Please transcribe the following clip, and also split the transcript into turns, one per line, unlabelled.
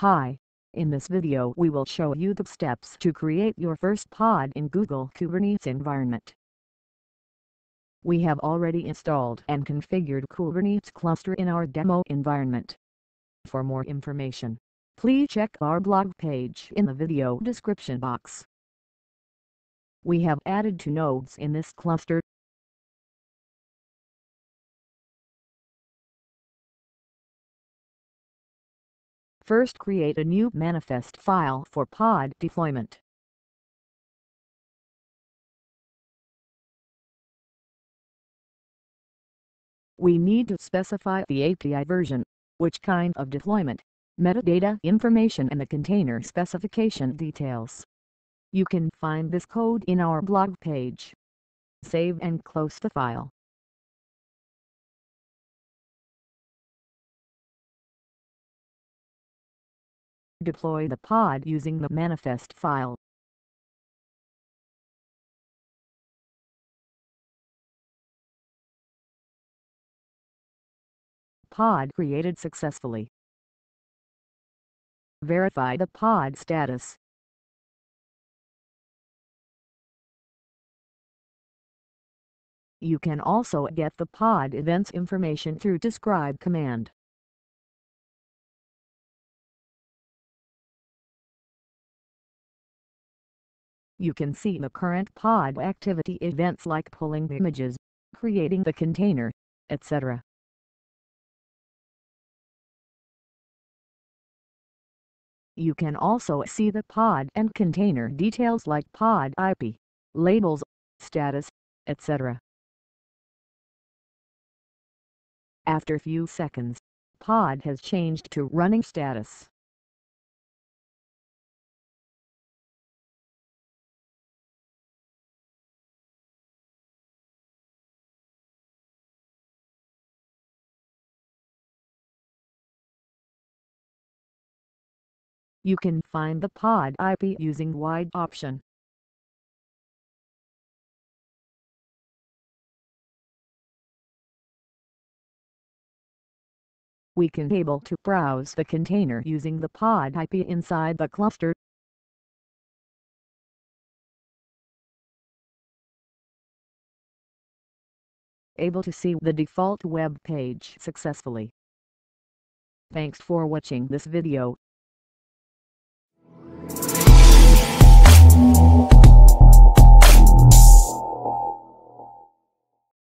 Hi, in this video we will show you the steps to create your first pod in Google Kubernetes environment. We have already installed and configured Kubernetes cluster in our demo environment. For more information, please check our blog page in the video description box. We have added two nodes in this cluster. First create a new manifest file for pod deployment. We need to specify the API version, which kind of deployment, metadata information and the container specification details. You can find this code in our blog page. Save and close the file. Deploy the pod using the manifest file. Pod created successfully. Verify the pod status. You can also get the pod events information through describe command. You can see the current pod activity events like pulling images, creating the container, etc. You can also see the pod and container details like pod IP, labels, status, etc. After few seconds, pod has changed to running status. You can find the pod IP using wide option. We can able to browse the container using the pod IP inside the cluster. Able to see the default web page successfully. Thanks for watching this video.